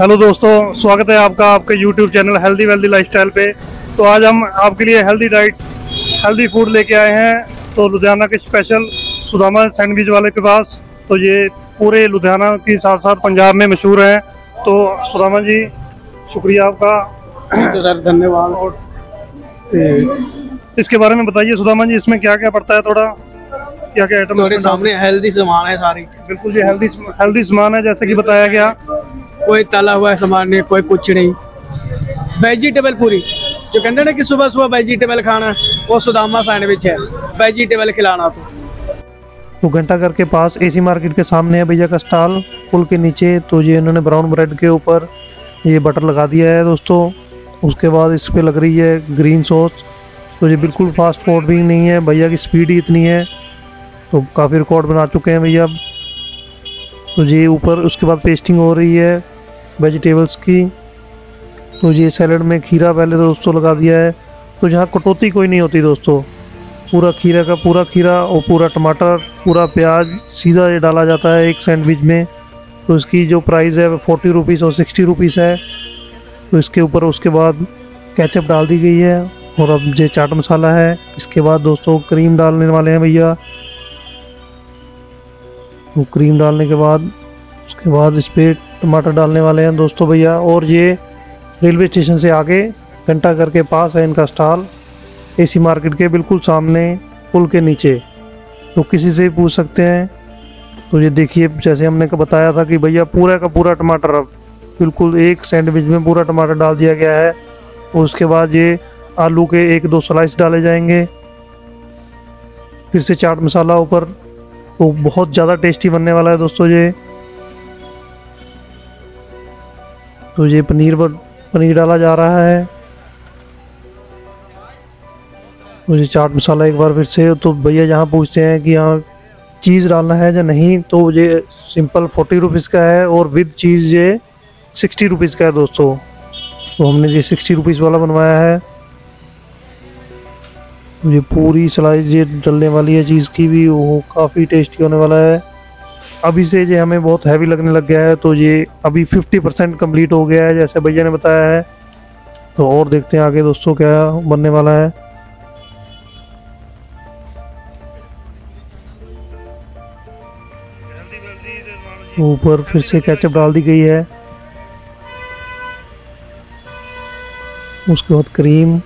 Hello दोस्तों स्वागत है आपका आपके YouTube channel healthy wealthy lifestyle पे। तो आज हम आपके लिए हेल्दी डाइट हेल्दी फ़ूड लेके आए हैं। तो लुधियाना के स्पेशल सुदामा सैंडविच वाले के पास तो ये पूरे लुधियाना के साथ साथ पंजाब में मशहूर हैं। तो सुदामा जी शुक्रिया आपका। तो सर धन्यवाद। और इसके बारे में बताइए सुदामा जी इसमें क्या क्या पड़ता है थोड़ा? क्या क्या आइटम सामने हेल्दी सामान है सारी। बिल्कुल जी हेल्दी हेल्दी सामान है जैसे कि बताया गया। कोई तला हुआ सामान नहीं, कोई कुछ नहीं। वेजिटेबल पूरी। जो कहते ना कि सुबह सुबह वेजिटेबल खाना, वो सुदामा सैंडविच है। वेजिटेबल खिलाना तो। तो घंटा घर के पास एसी मार्केट के सामने है भैया का स्टॉल। पुल के नीचे तो ये इन्होंने ब्राउन ब्रेड के ऊपर ये बटर लगा दिया है दोस्तों। उसके बाद इस पे लग रही है ग्रीन सॉस तो ये बिल्कुल फास्ट फ़ूड भी नहीं है। भैया की स्पीड ही इतनी है। तो काफ़ी रिकॉर्ड बना चुके हैं भैया। तो ये ऊपर, उसके बाद पेस्टिंग हो रही है। वेजिटेबल्स की। तो ये सैलड में खीरा पहले तो दोस्तों लगा दिया है। तो यहाँ कटौती कोई नहीं होती दोस्तों। पूरा खीरा का पूरा खीरा और पूरा टमाटर, पूरा प्याज सीधा ये डाला जाता है एक सैंडविच में। तो इसकी जो प्राइस है वो फोर्टी रुपीज़ और सिक्सटी रुपीज़ है। तो इसके ऊपर उसके बाद केचप डाल दी गई है और अब ये चाट मसाला है, इसके बाद दोस्तों क्रीम डालने वाले हैं भैया। तो क्रीम डालने के बाद उसके बाद इस पर टमाटर डालने वाले हैं दोस्तों भैया। और ये रेलवे स्टेशन से आगे घंटा घर के पास है इनका स्टॉल। एसी मार्केट के बिल्कुल सामने, पुल के नीचे। तो किसी से भी पूछ सकते हैं। तो ये देखिए, जैसे हमने बताया था कि भैया पूरा का पूरा टमाटर अब बिल्कुल एक सैंडविच में पूरा टमाटर डाल दिया गया है। और उसके बाद ये आलू के एक दो स्लाइस डाले जाएँगे। फिर से चाट मसाला ऊपर। तो बहुत ज़्यादा टेस्टी बनने वाला है दोस्तों ये। तो ये पनीर पर पनीर डाला जा रहा है। मुझे चाट मसाला एक बार फिर से तो भैया यहाँ पूछते हैं कि यहाँ चीज़ डालना है या नहीं तो ये सिंपल फोर्टी रुपीज़ का है और विद चीज़ ये सिक्सटी रुपीज़ का है दोस्तों। तो हमने ये सिक्सटी रुपीज़ वाला बनवाया है। ये पूरी स्लाइस ये डलने वाली है चीज़ की भी, वो काफ़ी टेस्टी होने वाला है। अभी से ये हमें बहुत हैवी लगने लग गया है तो ये अभी फिफ्टी परसेंट कंप्लीट हो गया है, जैसे भैया ने बताया है। तो और देखते हैं आगे दोस्तों क्या बनने वाला है। ऊपर फिर से कैचअप डाल दी गई है। उसके बाद क्रीम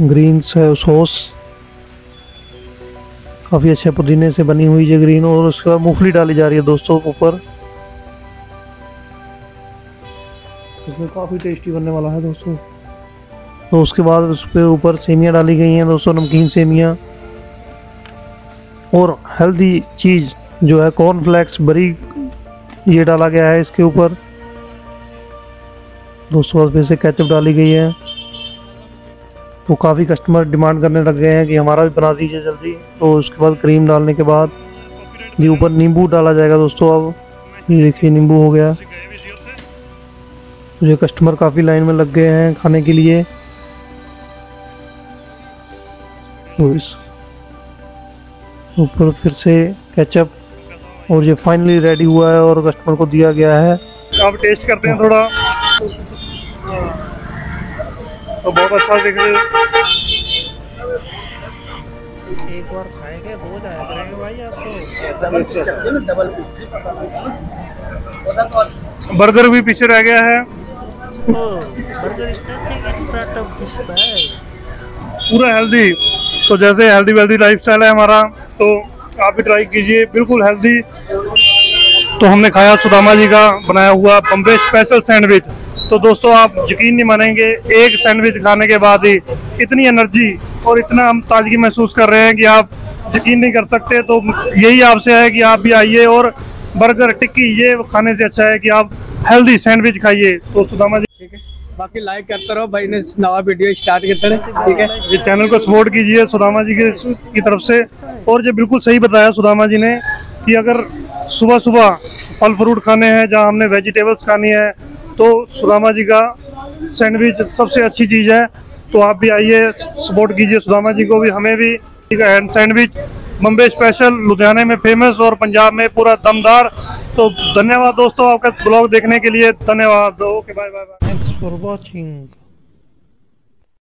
ग्रीन सॉस काफ़ी अच्छे पुदीने से बनी हुई है ग्रीन और उसके बाद मूंगफली डाली जा रही है दोस्तों ऊपर। इसमें काफ़ी टेस्टी बनने वाला है दोस्तों। तो उसके बाद उस पर ऊपर सेमियाँ डाली गई हैं दोस्तों, नमकीन सेमियाँ। और हेल्दी चीज़ जो है कॉर्नफ्लेक्स बरी ये डाला गया है इसके ऊपर। दोस्तों फिर से केचप डाली गई है। तो काफ़ी कस्टमर डिमांड करने लग गए हैं कि हमारा भी बना दीजिए जल्दी। तो उसके बाद क्रीम डालने के बाद ये ऊपर नींबू डाला जाएगा दोस्तों अब। ये देखिए, नींबू हो गया। ये कस्टमर काफ़ी लाइन में लग गए हैं खाने के लिए। तो ऊपर फिर से केचप और ये फाइनली रेडी हुआ है और कस्टमर को दिया गया है। आप टेस्ट करते हैं थोड़ा। तो बहुत अच्छा दिख रहा एक बार खाएँगे बहुत आया करेंगे भाई आपको। बर्गर भी पीछे रह गया है। पूरा हेल्दी तो जैसे हेल्दी वेल्दी लाइफ स्टाइल है हमारा तो आप भी ट्राई कीजिए बिल्कुल हेल्दी तो हमने खाया सुदामा जी का बनाया हुआ बम्बे स्पेशल सैंडविच तो दोस्तों आप यकीन नहीं मानेंगे एक सैंडविच खाने के बाद ही इतनी एनर्जी और इतना हम ताजगी महसूस कर रहे हैं कि आप यकीन नहीं कर सकते। तो यही आपसे है कि आप भी आइए और बर्गर टिक्की ये खाने से अच्छा है कि आप हेल्दी सैंडविच खाइए। तो सुदामा जी ठीक है? बाकी लाइक करते रहो भाई ने नवा वीडियो स्टार्ट करते रहे ठीक है? ये चैनल को सपोर्ट कीजिए सुदामा जी के की तरफ़ से। और ये बिल्कुल सही बताया सुदामा जी ने कि अगर सुबह सुबह फल फ्रूट खाने हैं जहाँ हमने वेजिटेबल्स खानी है तो सुदामा जी का सैंडविच सबसे अच्छी चीज़ है। तो आप भी आइए सपोर्ट कीजिए सुदामा जी को भी। हमें भी एंड सैंडविच बम्बे स्पेशल लुधियाने में फ़ेमस और पंजाब में पूरा दमदार। तो धन्यवाद दोस्तों, आपका ब्लॉग देखने के लिए धन्यवाद। Okay bye bye bye thanks for watching